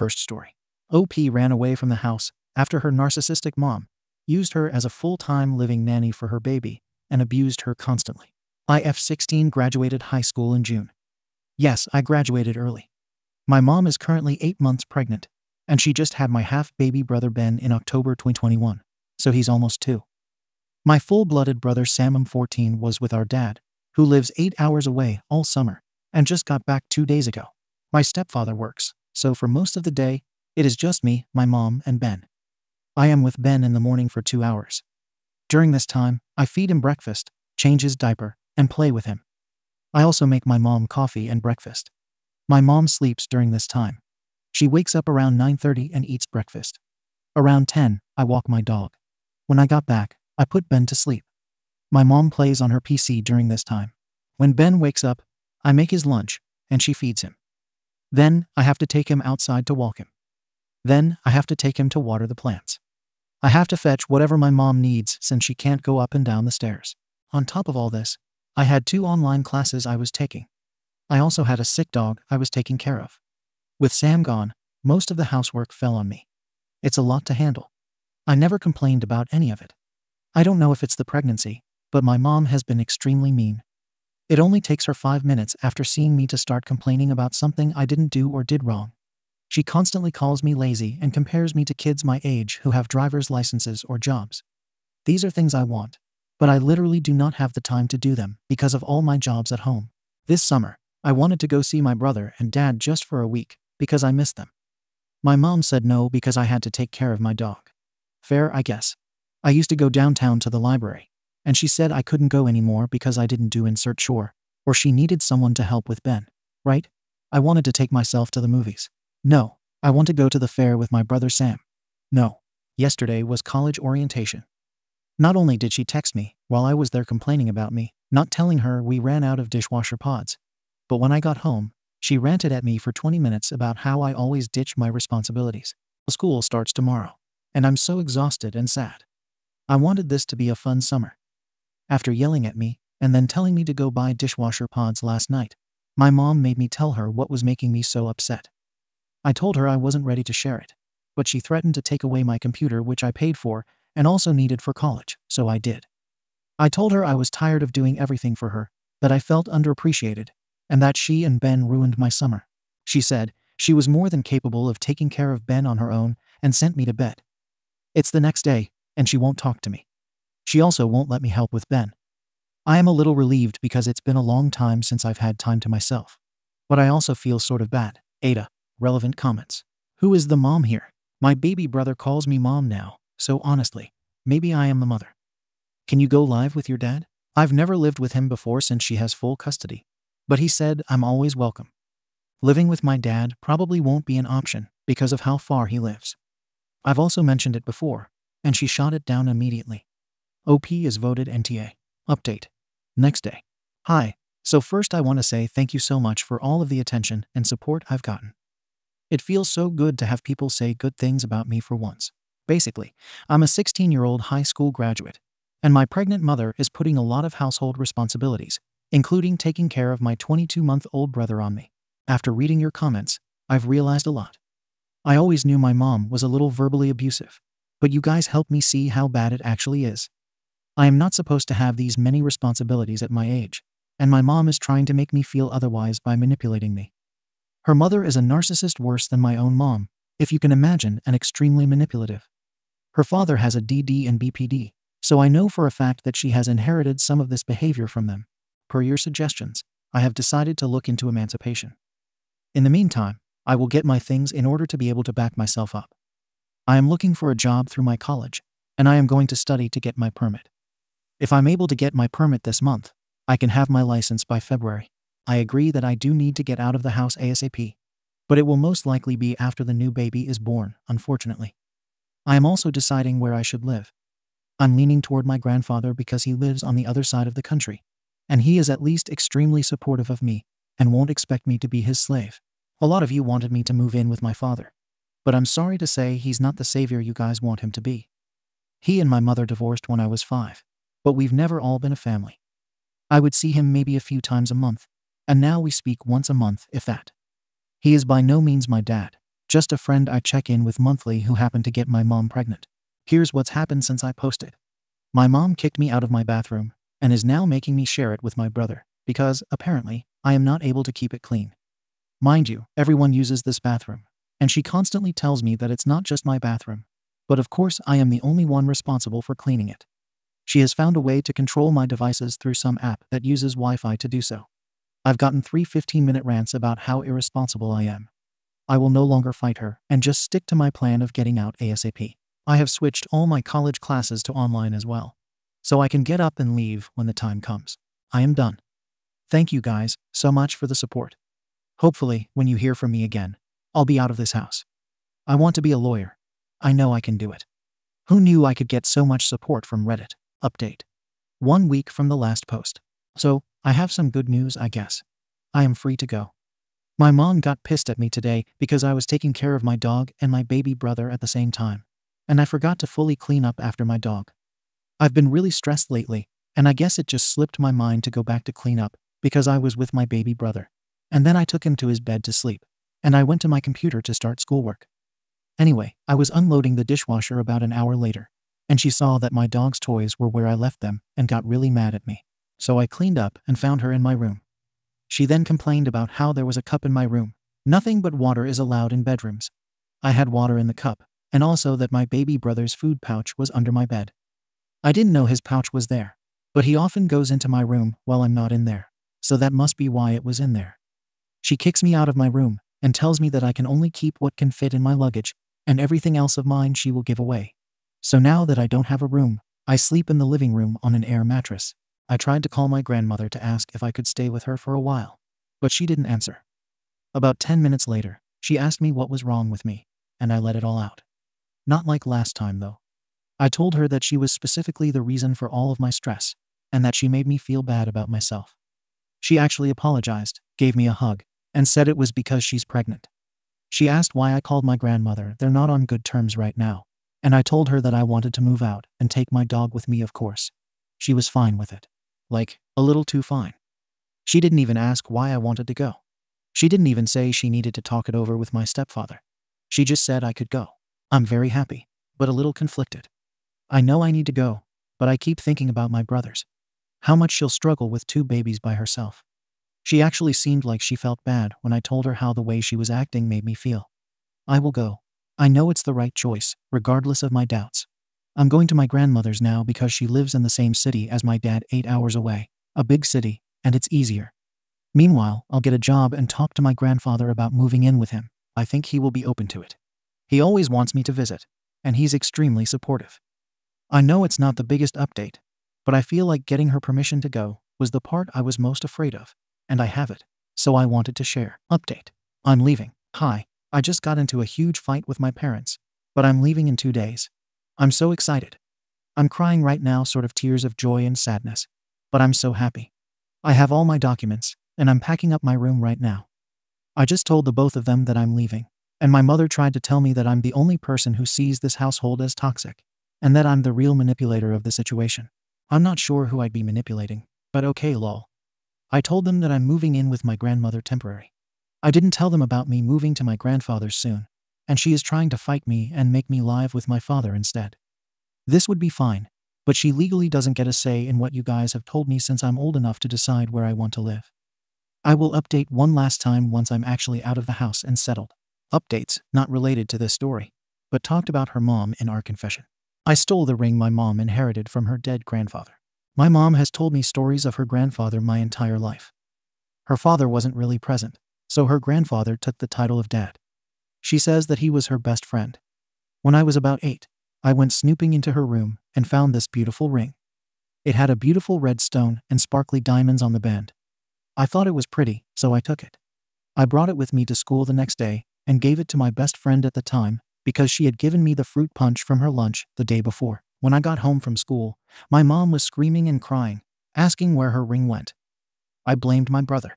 First story. OP ran away from the house after her narcissistic mom used her as a full time living nanny for her baby and abused her constantly. IF 16 graduated high school in June. Yes, I graduated early. My mom is currently eight months pregnant, and she just had my half baby brother Ben in October 2021, so he's almost two. My full blooded brother Sam, M14 was with our dad, who lives eight hours away all summer, and just got back two days ago. My stepfather works, so for most of the day, it is just me, my mom, and Ben. I am with Ben in the morning for two hours. During this time, I feed him breakfast, change his diaper, and play with him. I also make my mom coffee and breakfast. My mom sleeps during this time. She wakes up around 9:30 and eats breakfast. Around 10, I walk my dog. When I got back, I put Ben to sleep. My mom plays on her PC during this time. When Ben wakes up, I make his lunch and she feeds him. Then I have to take him outside to walk him. Then I have to take him to water the plants. I have to fetch whatever my mom needs since she can't go up and down the stairs. On top of all this, I had two online classes I was taking. I also had a sick dog I was taking care of. With Sam gone, most of the housework fell on me. It's a lot to handle. I never complained about any of it. I don't know if it's the pregnancy, but my mom has been extremely mean. It only takes her five minutes after seeing me to start complaining about something I didn't do or did wrong. She constantly calls me lazy and compares me to kids my age who have driver's licenses or jobs. These are things I want, but I literally do not have the time to do them because of all my jobs at home. This summer, I wanted to go see my brother and dad just for a week because I missed them. My mom said no because I had to take care of my dog. Fair, I guess. I used to go downtown to the library, and she said I couldn't go anymore because I didn't do insert chore, or she needed someone to help with Ben, right? I wanted to take myself to the movies. No, I want to go to the fair with my brother Sam. No, yesterday was college orientation. Not only did she text me while I was there complaining about me, not telling her we ran out of dishwasher pods, but when I got home, she ranted at me for 20 minutes about how I always ditch my responsibilities. School starts tomorrow, and I'm so exhausted and sad. I wanted this to be a fun summer. After yelling at me and then telling me to go buy dishwasher pods last night, my mom made me tell her what was making me so upset. I told her I wasn't ready to share it, but she threatened to take away my computer, which I paid for and also needed for college, so I did. I told her I was tired of doing everything for her, that I felt underappreciated, and that she and Ben ruined my summer. She said she was more than capable of taking care of Ben on her own and sent me to bed. It's the next day, and she won't talk to me. She also won't let me help with Ben. I am a little relieved because it's been a long time since I've had time to myself. But I also feel sort of bad. AITA relevant comments. Who is the mom here? My baby brother calls me mom now, so honestly, maybe I am the mother. Can you go live with your dad? I've never lived with him before since she has full custody, but he said I'm always welcome. Living with my dad probably won't be an option because of how far he lives. I've also mentioned it before, and she shot it down immediately. OP is voted NTA. Update. Next day. Hi. So first I want to say thank you so much for all of the attention and support I've gotten. It feels so good to have people say good things about me for once. Basically, I'm a 16 year old high school graduate, and my pregnant mother is putting a lot of household responsibilities, including taking care of my 22 month old brother on me. After reading your comments, I've realized a lot. I always knew my mom was a little verbally abusive, but you guys helped me see how bad it actually is. I am not supposed to have these many responsibilities at my age, and my mom is trying to make me feel otherwise by manipulating me. Her mother is a narcissist worse than my own mom, if you can imagine, and extremely manipulative. Her father has ADD and BPD, so I know for a fact that she has inherited some of this behavior from them. Per your suggestions, I have decided to look into emancipation. In the meantime, I will get my things in order to be able to back myself up. I am looking for a job through my college, and I am going to study to get my permit. If I'm able to get my permit this month, I can have my license by February. I agree that I do need to get out of the house ASAP, but it will most likely be after the new baby is born, unfortunately. I am also deciding where I should live. I'm leaning toward my grandfather because he lives on the other side of the country, and he is at least extremely supportive of me and won't expect me to be his slave. A lot of you wanted me to move in with my father, but I'm sorry to say he's not the savior you guys want him to be. He and my mother divorced when I was five, but we've never all been a family. I would see him maybe a few times a month, and now we speak once a month, if that. He is by no means my dad, Just a friend I check in with monthly who happened to get my mom pregnant. Here's what's happened since I posted. My mom kicked me out of my bathroom and is now making me share it with my brother because, apparently, I am not able to keep it clean. Mind you, everyone uses this bathroom, and she constantly tells me that it's not just my bathroom, but of course I am the only one responsible for cleaning it. She has found a way to control my devices through some app that uses Wi Fi to do so. I've gotten three 15 minute rants about how irresponsible I am. I will no longer fight her and just stick to my plan of getting out ASAP. I have switched all my college classes to online as well, so I can get up and leave when the time comes. I am done. Thank you guys so much for the support. Hopefully, when you hear from me again, I'll be out of this house. I want to be a lawyer. I know I can do it. Who knew I could get so much support from Reddit? Update. One week from the last post. So, I have some good news, I guess. I am free to go. My mom got pissed at me today because I was taking care of my dog and my baby brother at the same time, and I forgot to fully clean up after my dog. I've been really stressed lately, and I guess it just slipped my mind to go back to clean up because I was with my baby brother. And then I took him to his bed to sleep, and I went to my computer to start schoolwork. Anyway, I was unloading the dishwasher about an hour later, and she saw that my dog's toys were where I left them and got really mad at me. So I cleaned up and found her in my room. She then complained about how there was a cup in my room. Nothing but water is allowed in bedrooms. I had water in the cup, and also that my baby brother's food pouch was under my bed. I didn't know his pouch was there, but he often goes into my room while I'm not in there, so that must be why it was in there. She kicks me out of my room and tells me that I can only keep what can fit in my luggage, and everything else of mine she will give away. So now that I don't have a room, I sleep in the living room on an air mattress. I tried to call my grandmother to ask if I could stay with her for a while, but she didn't answer. About 10 minutes later, she asked me what was wrong with me, and I let it all out. Not like last time, though. I told her that she was specifically the reason for all of my stress, and that she made me feel bad about myself. She actually apologized, gave me a hug, and said it was because she's pregnant. She asked why I called my grandmother, they're not on good terms right now, and I told her that I wanted to move out and take my dog with me, of course. She was fine with it. Like, a little too fine. She didn't even ask why I wanted to go. She didn't even say she needed to talk it over with my stepfather. She just said I could go. I'm very happy, but a little conflicted. I know I need to go, but I keep thinking about my brothers. How much she'll struggle with two babies by herself. She actually seemed like she felt bad when I told her how the way she was acting made me feel. I will go. I know it's the right choice, regardless of my doubts. I'm going to my grandmother's now because she lives in the same city as my dad eight hours away, a big city, and it's easier. Meanwhile, I'll get a job and talk to my grandfather about moving in with him. I think he will be open to it. He always wants me to visit, and he's extremely supportive. I know it's not the biggest update, but I feel like getting her permission to go was the part I was most afraid of and I have it, so I wanted to share. Update. I'm leaving. Hi. I just got into a huge fight with my parents, but I'm leaving in two days. I'm so excited. I'm crying right now, sort of tears of joy and sadness, but I'm so happy. I have all my documents, and I'm packing up my room right now. I just told the both of them that I'm leaving, and my mother tried to tell me that I'm the only person who sees this household as toxic, and that I'm the real manipulator of the situation. I'm not sure who I'd be manipulating, but okay lol. I told them that I'm moving in with my grandmother temporary. I didn't tell them about me moving to my grandfather's soon, and she is trying to fight me and make me live with my father instead. This would be fine, but she legally doesn't get a say in what you guys have told me since I'm old enough to decide where I want to live. I will update one last time once I'm actually out of the house and settled. Updates, not related to this story, but talked about her mom in our confession. I stole the ring my mom inherited from her dead grandfather. My mom has told me stories of her grandfather my entire life. Her father wasn't really present, so her grandfather took the title of dad. She says that he was her best friend. When I was about eight, I went snooping into her room and found this beautiful ring. It had a beautiful red stone and sparkly diamonds on the band. I thought it was pretty, so I took it. I brought it with me to school the next day and gave it to my best friend at the time because she had given me the fruit punch from her lunch the day before. When I got home from school, my mom was screaming and crying, asking where her ring went. I blamed my brother.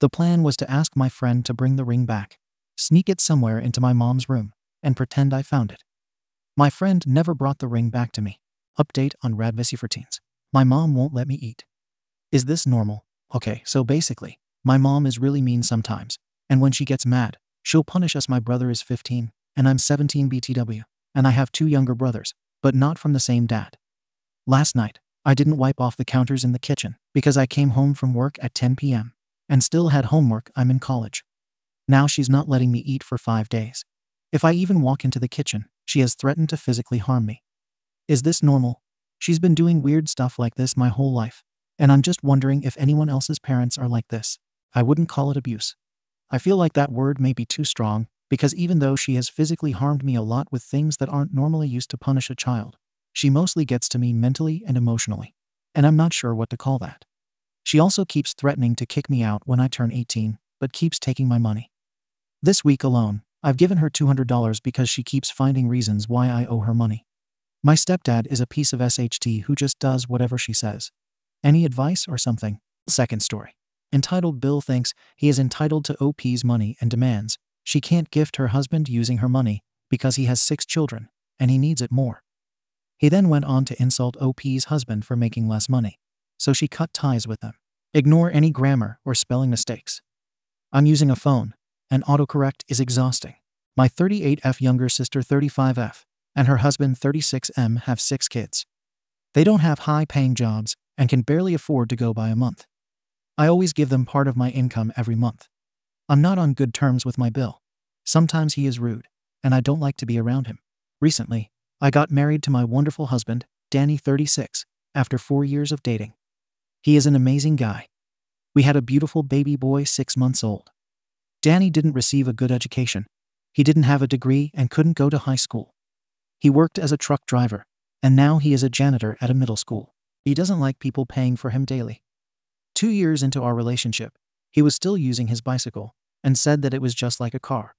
The plan was to ask my friend to bring the ring back, sneak it somewhere into my mom's room, and pretend I found it. My friend never brought the ring back to me. Update on Radvisi for teens. My mom won't let me eat. Is this normal? Okay, so basically, my mom is really mean sometimes, and when she gets mad, She'll punish us. My brother is 15, and I'm 17 BTW, and I have two younger brothers, but not from the same dad. Last night, I didn't wipe off the counters in the kitchen because I came home from work at 10 p.m. and still had homework. I'm in college. Now she's not letting me eat for five days. If I even walk into the kitchen, she has threatened to physically harm me. Is this normal? She's been doing weird stuff like this my whole life, and I'm just wondering if anyone else's parents are like this. I wouldn't call it abuse. I feel like that word may be too strong, because even though she has physically harmed me a lot with things that aren't normally used to punish a child, she mostly gets to me mentally and emotionally, and I'm not sure what to call that. She also keeps threatening to kick me out when I turn 18, but keeps taking my money. This week alone, I've given her $200 because she keeps finding reasons why I owe her money. My stepdad is a piece of SHT who just does whatever she says. Any advice or something? Second story. Entitled Bill thinks he is entitled to OP's money and demands she can't gift her husband using her money because he has six children and he needs it more. He then went on to insult OP's husband for making less money, so she cut ties with them. Ignore any grammar or spelling mistakes. I'm using a phone, and autocorrect is exhausting. My 38F younger sister 35F and her husband 36M have six kids. They don't have high paying jobs and can barely afford to go by a month. I always give them part of my income every month. I'm not on good terms with my bill. Sometimes he is rude, and I don't like to be around him. Recently, I got married to my wonderful husband, Danny 36, after four years of dating. He is an amazing guy. We had a beautiful baby boy six months old. Danny didn't receive a good education. He didn't have a degree and couldn't go to high school. He worked as a truck driver, and now he is a janitor at a middle school. He doesn't like people paying for him daily. Two years into our relationship, he was still using his bicycle and said that it was just like a car.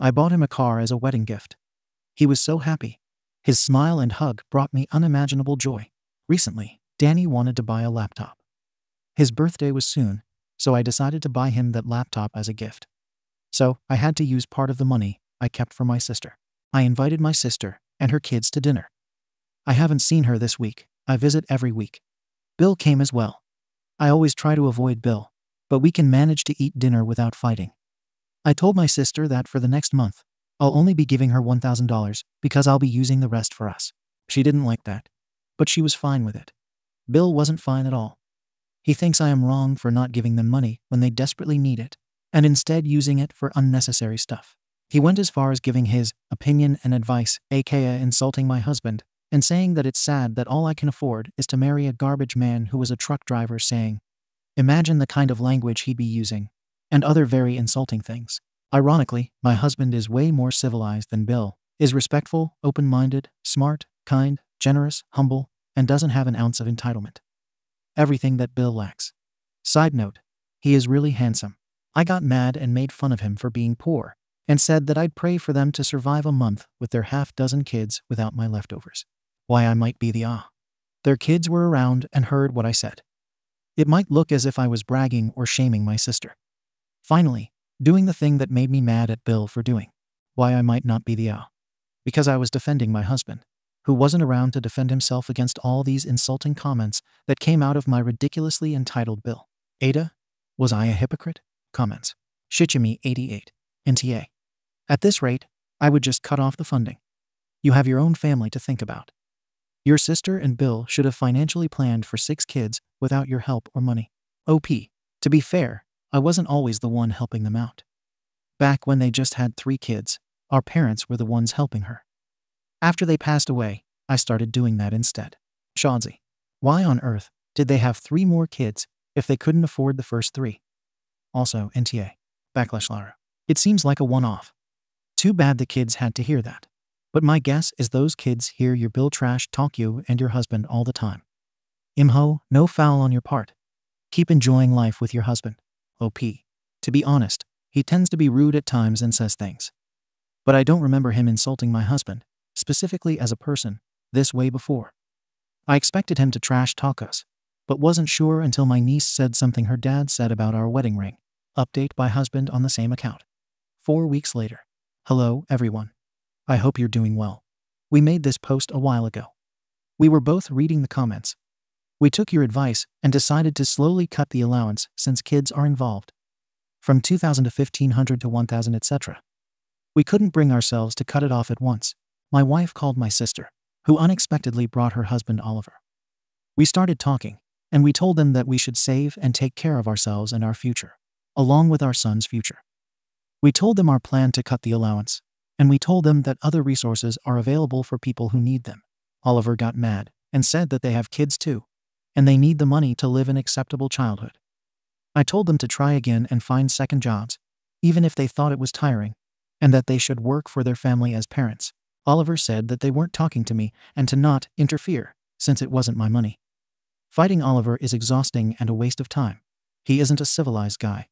I bought him a car as a wedding gift. He was so happy. His smile and hug brought me unimaginable joy. Recently, Danny wanted to buy a laptop. His birthday was soon, so I decided to buy him that laptop as a gift. So, I had to use part of the money I kept for my sister. I invited my sister and her kids to dinner. I haven't seen her this week. I visit every week. Bill came as well. I always try to avoid Bill, but we can manage to eat dinner without fighting. I told my sister that for the next month, I'll only be giving her $1,000 because I'll be using the rest for us. She didn't like that, but she was fine with it. Bill wasn't fine at all. He thinks I am wrong for not giving them money when they desperately need it, and instead using it for unnecessary stuff. He went as far as giving his opinion and advice, aka insulting my husband, and saying that it's sad that all I can afford is to marry a garbage man who was a truck driver, saying, Imagine the kind of language he'd be using, and other very insulting things. Ironically, my husband is way more civilized than Bill, is respectful, open minded, smart, kind, generous, humble, and doesn't have an ounce of entitlement. Everything that Bill lacks. Side note, he is really handsome. I got mad and made fun of him for being poor, and said that I'd pray for them to survive a month with their half dozen kids without my leftovers. Why I might be the ah. Their kids were around and heard what I said. It might look as if I was bragging or shaming my sister. Finally, Doing the thing that made me mad at Bill for doing. Why I might not be the ah. Because I was defending my husband, who wasn't around to defend himself against all these insulting comments that came out of my ridiculously entitled Bill. AITA? Was I a hypocrite? Comments. Shichimi 88. NTA. At this rate, I would just cut off the funding. You have your own family to think about. Your sister and Bill should have financially planned for six kids without your help or money. OP. To be fair, I wasn't always the one helping them out. Back when they just had three kids, our parents were the ones helping her. After they passed away, I started doing that instead. Shawnsy. Why on earth did they have three more kids if they couldn't afford the first three? Also, NTA. Backlash Lara. It seems like a one off. Too bad the kids had to hear that. But my guess is those kids hear your bill trash talk you and your husband all the time. Imho, no foul on your part. Keep enjoying life with your husband. OP. To be honest, he tends to be rude at times and says things. But I don't remember him insulting my husband, specifically as a person, this way before. I expected him to trash talk us, but wasn't sure until my niece said something her dad said about our wedding ring. Update by husband on the same account. Four weeks later. Hello, everyone. I hope you're doing well. We made this post a while ago. We were both reading the comments, we took your advice and decided to slowly cut the allowance since kids are involved. from 2000 to 1500 to 1000, etc. We couldn't bring ourselves to cut it off at once. My wife called my sister, who unexpectedly brought her husband Oliver. We started talking, and we told them that we should save and take care of ourselves and our future, along with our son's future. We told them our plan to cut the allowance, and we told them that other resources are available for people who need them. Oliver got mad and said that they have kids too, and they need the money to live an acceptable childhood. I told them to try again and find second jobs, even if they thought it was tiring, and that they should work for their family as parents. Oliver said that they weren't talking to me and to not interfere, since it wasn't my money. Fighting Oliver is exhausting and a waste of time. He isn't a civilized guy.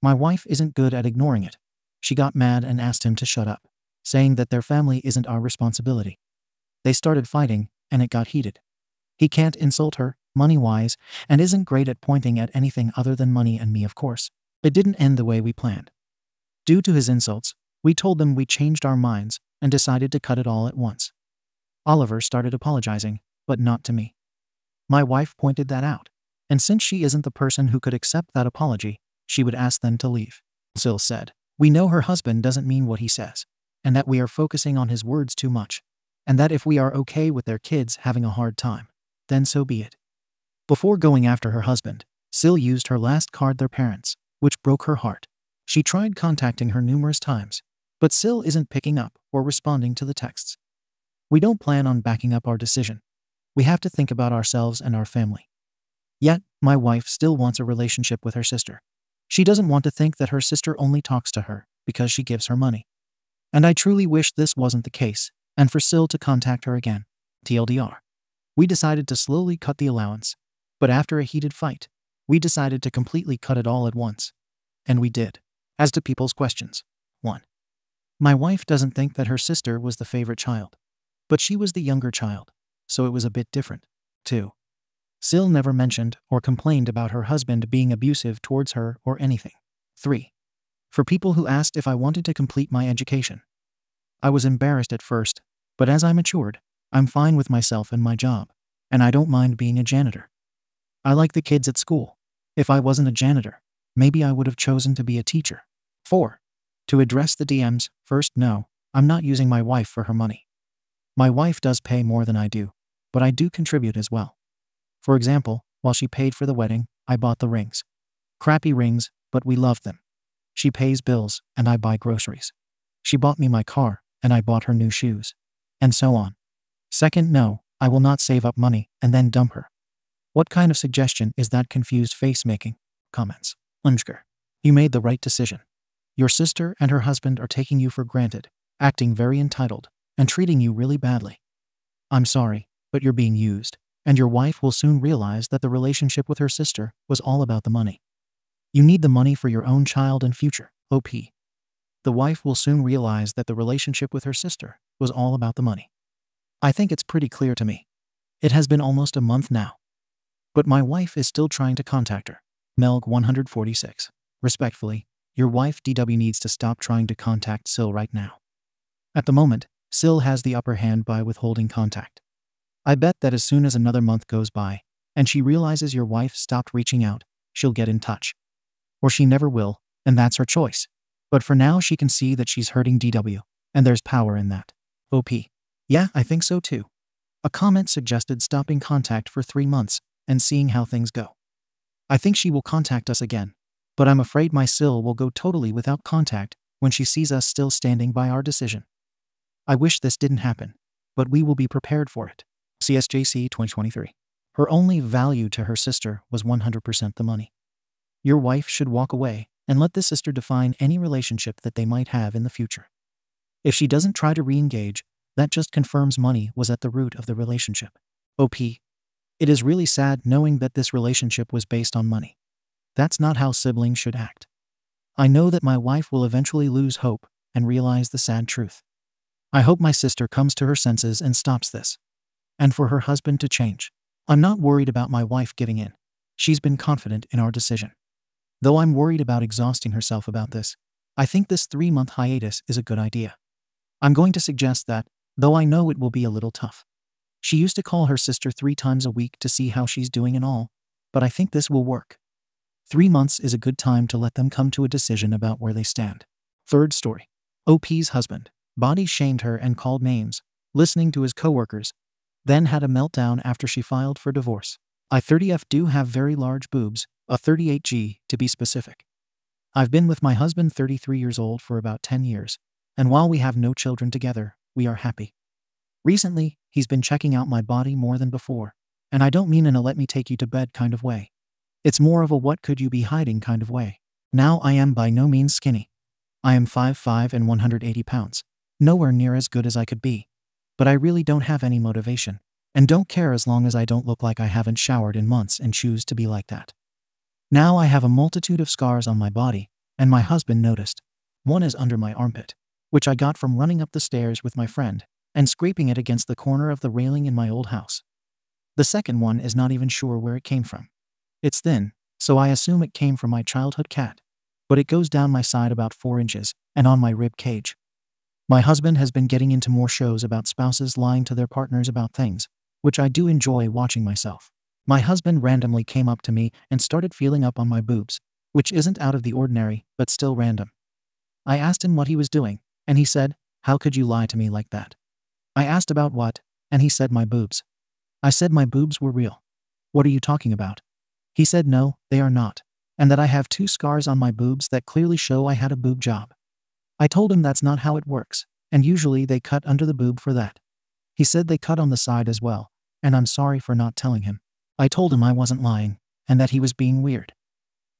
My wife isn't good at ignoring it. She got mad and asked him to shut up, saying that their family isn't our responsibility. They started fighting, and it got heated. He can't insult her, money wise, and isn't great at pointing at anything other than money and me, of course. It didn't end the way we planned. Due to his insults, we told them we changed our minds and decided to cut it all at once. Oliver started apologizing, but not to me. My wife pointed that out, and since she isn't the person who could accept that apology, she would ask them to leave. Sil said, We know her husband doesn't mean what he says, and that we are focusing on his words too much, and that if we are okay with their kids having a hard time, then so be it. Before going after her husband, Sil used her last card their parents, which broke her heart. She tried contacting her numerous times, but Sil isn't picking up or responding to the texts. We don't plan on backing up our decision. We have to think about ourselves and our family. Yet, my wife still wants a relationship with her sister. She doesn't want to think that her sister only talks to her because she gives her money. And I truly wish this wasn't the case, and for Sil to contact her again. TLDR. We decided to slowly cut the allowance but after a heated fight, we decided to completely cut it all at once. And we did. As to people's questions 1. My wife doesn't think that her sister was the favorite child, but she was the younger child, so it was a bit different. 2. Sil never mentioned or complained about her husband being abusive towards her or anything. 3. For people who asked if I wanted to complete my education, I was embarrassed at first, but as I matured, I'm fine with myself and my job, and I don't mind being a janitor. I like the kids at school. If I wasn't a janitor, maybe I would have chosen to be a teacher. 4. To address the DMs, first, no, I'm not using my wife for her money. My wife does pay more than I do, but I do contribute as well. For example, while she paid for the wedding, I bought the rings. Crappy rings, but we love them. She pays bills, and I buy groceries. She bought me my car, and I bought her new shoes. And so on. Second, no, I will not save up money and then dump her. What kind of suggestion is that confused face making? Comments. Unsker. You made the right decision. Your sister and her husband are taking you for granted, acting very entitled, and treating you really badly. I'm sorry, but you're being used, and your wife will soon realize that the relationship with her sister was all about the money. You need the money for your own child and future, OP. The wife will soon realize that the relationship with her sister was all about the money. I think it's pretty clear to me. It has been almost a month now, but my wife is still trying to contact her. Melg 146. Respectfully, your wife DW needs to stop trying to contact Sil right now. At the moment, Sil has the upper hand by withholding contact. I bet that as soon as another month goes by, and she realizes your wife stopped reaching out, she'll get in touch. Or she never will, and that's her choice. But for now, she can see that she's hurting DW, and there's power in that. OP. Yeah, I think so too. A comment suggested stopping contact for three months, and seeing how things go. I think she will contact us again, but I'm afraid my Sil will go totally without contact when she sees us still standing by our decision. I wish this didn't happen, but we will be prepared for it. CSJC 2023. Her only value to her sister was 100% the money. Your wife should walk away and let the sister define any relationship that they might have in the future. If she doesn't try to re engage, that just confirms money was at the root of the relationship. OP it is really sad knowing that this relationship was based on money. That's not how siblings should act. I know that my wife will eventually lose hope and realize the sad truth. I hope my sister comes to her senses and stops this. And for her husband to change. I'm not worried about my wife giving in. She's been confident in our decision. Though I'm worried about exhausting herself about this, I think this three month hiatus is a good idea. I'm going to suggest that, though I know it will be a little tough. She used to call her sister three times a week to see how she's doing and all, but I think this will work. Three months is a good time to let them come to a decision about where they stand. Third story OP's husband body shamed her and called names, listening to his coworkers, then had a meltdown after she filed for divorce. I 30F do have very large boobs, a 38G to be specific. I've been with my husband 33 years old for about 10 years, and while we have no children together, we are happy. Recently, he's been checking out my body more than before, and I don't mean in a let me take you to bed kind of way. It's more of a what could you be hiding kind of way. Now I am by no means skinny. I am 5'5 and 180 pounds, nowhere near as good as I could be. But I really don't have any motivation, and don't care as long as I don't look like I haven't showered in months and choose to be like that. Now I have a multitude of scars on my body, and my husband noticed. One is under my armpit, which I got from running up the stairs with my friend and scraping it against the corner of the railing in my old house. The second one is not even sure where it came from. It's thin, so I assume it came from my childhood cat, but it goes down my side about 4 inches and on my rib cage. My husband has been getting into more shows about spouses lying to their partners about things, which I do enjoy watching myself. My husband randomly came up to me and started feeling up on my boobs, which isn't out of the ordinary, but still random. I asked him what he was doing, and he said, How could you lie to me like that? I asked about what, and he said my boobs. I said my boobs were real. What are you talking about? He said no, they are not, and that I have two scars on my boobs that clearly show I had a boob job. I told him that's not how it works, and usually they cut under the boob for that. He said they cut on the side as well, and I'm sorry for not telling him. I told him I wasn't lying, and that he was being weird.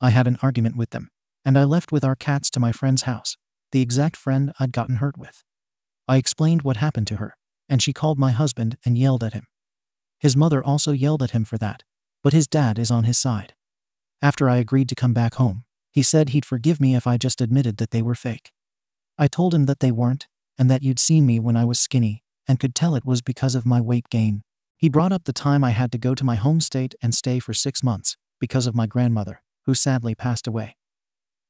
I had an argument with them, and I left with our cats to my friend's house, the exact friend I'd gotten hurt with. I explained what happened to her, and she called my husband and yelled at him. His mother also yelled at him for that, but his dad is on his side. After I agreed to come back home, he said he'd forgive me if I just admitted that they were fake. I told him that they weren't, and that you'd seen me when I was skinny, and could tell it was because of my weight gain. He brought up the time I had to go to my home state and stay for six months, because of my grandmother, who sadly passed away.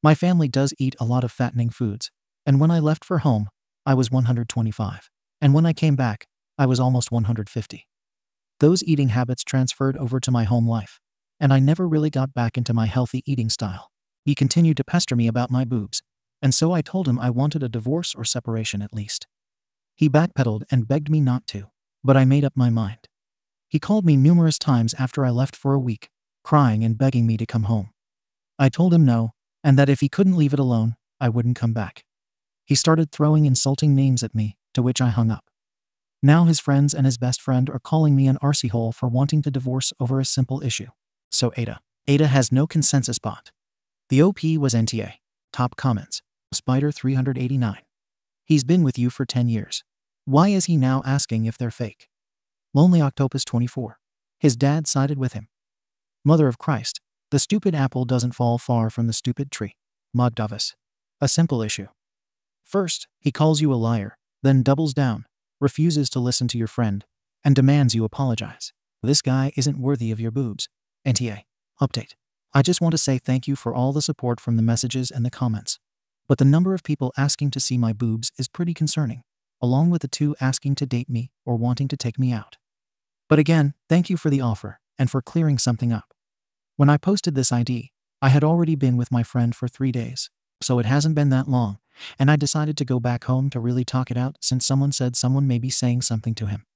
My family does eat a lot of fattening foods, and when I left for home, I was 125. And when I came back, I was almost 150. Those eating habits transferred over to my home life, and I never really got back into my healthy eating style. He continued to pester me about my boobs, and so I told him I wanted a divorce or separation at least. He backpedaled and begged me not to, but I made up my mind. He called me numerous times after I left for a week, crying and begging me to come home. I told him no, and that if he couldn't leave it alone, I wouldn't come back. He started throwing insulting names at me, to which I hung up. Now his friends and his best friend are calling me an arsehole for wanting to divorce over a simple issue. So AITA. AITA has no consensus bot. The OP was NTA. Top comments. Spider 389. He's been with you for 10 years. Why is he now asking if they're fake? Lonely Octopus 24. His dad sided with him. Mother of Christ. The stupid apple doesn't fall far from the stupid tree. Mogdavis. A simple issue. First, he calls you a liar, then doubles down, refuses to listen to your friend, and demands you apologize. This guy isn't worthy of your boobs. NTA. Update. I just want to say thank you for all the support from the messages and the comments. But the number of people asking to see my boobs is pretty concerning, along with the two asking to date me or wanting to take me out. But again, thank you for the offer and for clearing something up. When I posted this ID, I had already been with my friend for three days, so it hasn't been that long, and I decided to go back home to really talk it out since someone said someone may be saying something to him.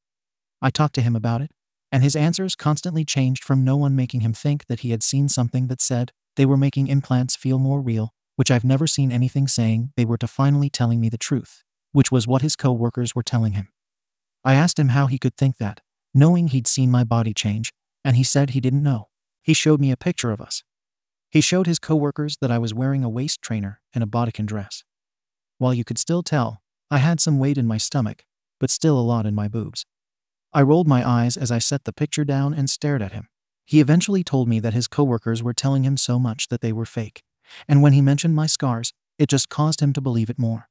I talked to him about it, and his answers constantly changed from no one making him think that he had seen something that said they were making implants feel more real, which I've never seen anything saying they were to finally telling me the truth, which was what his co-workers were telling him. I asked him how he could think that, knowing he'd seen my body change, and he said he didn't know. He showed me a picture of us. He showed his co-workers that I was wearing a waist trainer and a bodycon dress. While you could still tell, I had some weight in my stomach, but still a lot in my boobs. I rolled my eyes as I set the picture down and stared at him. He eventually told me that his coworkers were telling him so much that they were fake, and when he mentioned my scars, it just caused him to believe it more.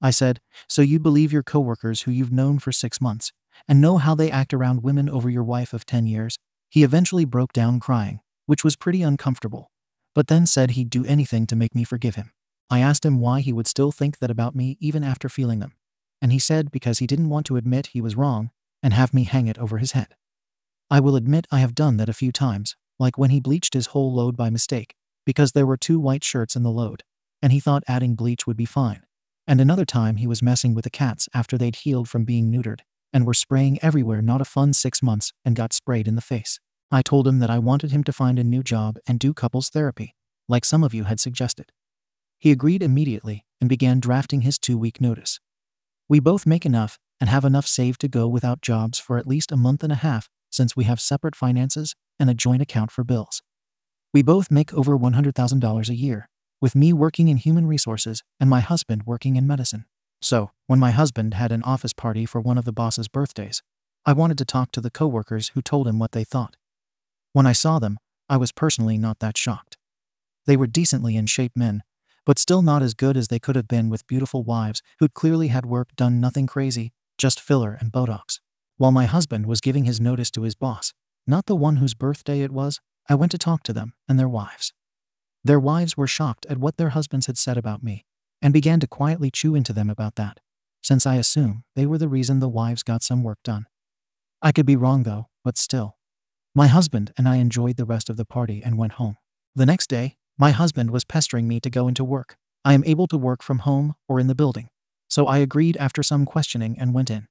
I said, So you believe your coworkers who you've known for six months, and know how they act around women over your wife of 10 years? He eventually broke down crying, which was pretty uncomfortable, but then said he'd do anything to make me forgive him. I asked him why he would still think that about me even after feeling them, and he said because he didn't want to admit he was wrong and have me hang it over his head. I will admit I have done that a few times, like when he bleached his whole load by mistake, because there were two white shirts in the load, and he thought adding bleach would be fine. And another time he was messing with the cats after they'd healed from being neutered and were spraying everywhere not a fun six months and got sprayed in the face. I told him that I wanted him to find a new job and do couples therapy, like some of you had suggested. He agreed immediately and began drafting his two week notice. We both make enough and have enough saved to go without jobs for at least a month and a half since we have separate finances and a joint account for bills. We both make over $100,000 a year, with me working in human resources and my husband working in medicine. So, when my husband had an office party for one of the boss's birthdays, I wanted to talk to the coworkers who told him what they thought. When I saw them, I was personally not that shocked. They were decently in shape men, but still not as good as they could have been with beautiful wives who'd clearly had work done nothing crazy, just filler and Botox. While my husband was giving his notice to his boss, not the one whose birthday it was, I went to talk to them and their wives. Their wives were shocked at what their husbands had said about me and began to quietly chew into them about that, since I assume they were the reason the wives got some work done. I could be wrong though, but still. My husband and I enjoyed the rest of the party and went home. The next day, my husband was pestering me to go into work. I am able to work from home or in the building. So I agreed after some questioning and went in.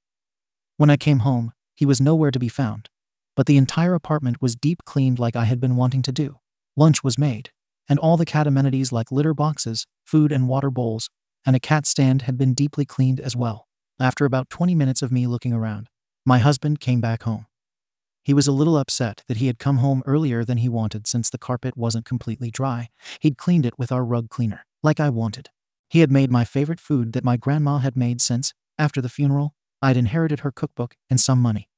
When I came home, he was nowhere to be found, but the entire apartment was deep cleaned like I had been wanting to do. Lunch was made, and all the cat amenities like litter boxes, food and water bowls, and a cat stand had been deeply cleaned as well. After about 20 minutes of me looking around, my husband came back home. He was a little upset that he had come home earlier than he wanted since the carpet wasn't completely dry. He'd cleaned it with our rug cleaner, like I wanted. He had made my favorite food that my grandma had made since, after the funeral, I'd inherited her cookbook and some money.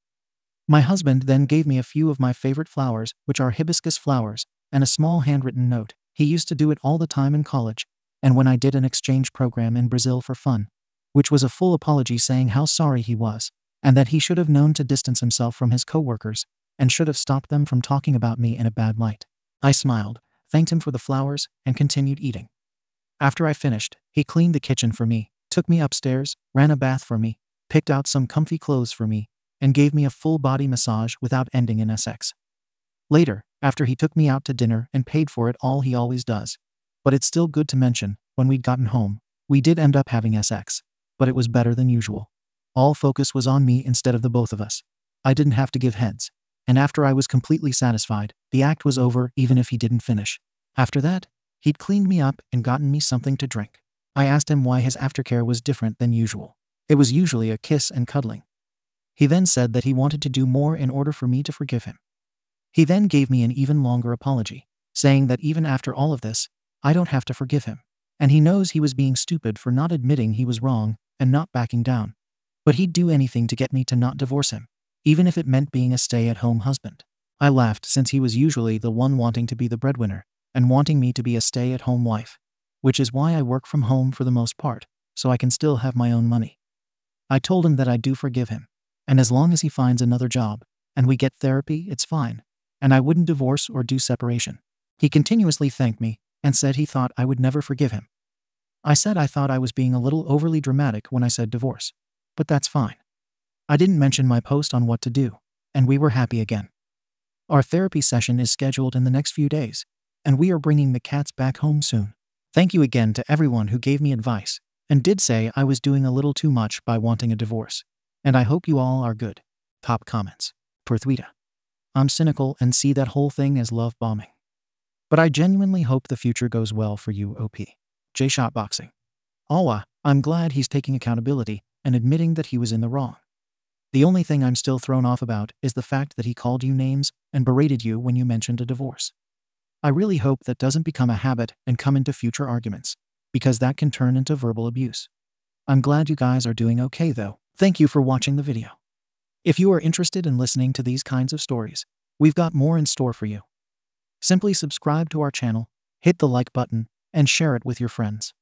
My husband then gave me a few of my favorite flowers, which are hibiscus flowers, and a small handwritten note. He used to do it all the time in college, and when I did an exchange program in Brazil for fun, which was a full apology saying how sorry he was, and that he should have known to distance himself from his coworkers, and should have stopped them from talking about me in a bad light. I smiled, thanked him for the flowers, and continued eating. After I finished, he cleaned the kitchen for me, took me upstairs, ran a bath for me, picked out some comfy clothes for me, and gave me a full body massage without ending in SX. Later, after he took me out to dinner and paid for it all he always does. But it's still good to mention, when we'd gotten home, we did end up having SX, but it was better than usual. All focus was on me instead of the both of us. I didn't have to give heads. And after I was completely satisfied, the act was over even if he didn't finish. After that, he'd cleaned me up and gotten me something to drink. I asked him why his aftercare was different than usual. It was usually a kiss and cuddling. He then said that he wanted to do more in order for me to forgive him. He then gave me an even longer apology, saying that even after all of this, I don't have to forgive him. And he knows he was being stupid for not admitting he was wrong and not backing down. But he'd do anything to get me to not divorce him, even if it meant being a stay at home husband. I laughed since he was usually the one wanting to be the breadwinner and wanting me to be a stay at home wife, which is why I work from home for the most part, so I can still have my own money. I told him that I do forgive him, and as long as he finds another job and we get therapy, it's fine, and I wouldn't divorce or do separation. He continuously thanked me and said he thought I would never forgive him. I said I thought I was being a little overly dramatic when I said divorce, but that's fine. I didn't mention my post on what to do, and we were happy again. Our therapy session is scheduled in the next few days, and we are bringing the cats back home soon. Thank you again to everyone who gave me advice and did say I was doing a little too much by wanting a divorce. And I hope you all are good. Top comments. Perthwita. I'm cynical and see that whole thing as love bombing. But I genuinely hope the future goes well for you, OP. J Shot Boxing. Awa, I'm glad he's taking accountability and admitting that he was in the wrong. The only thing I'm still thrown off about is the fact that he called you names and berated you when you mentioned a divorce. I really hope that doesn't become a habit and come into future arguments because that can turn into verbal abuse. I'm glad you guys are doing okay though. Thank you for watching the video. If you are interested in listening to these kinds of stories, we've got more in store for you. Simply subscribe to our channel, hit the like button, and share it with your friends.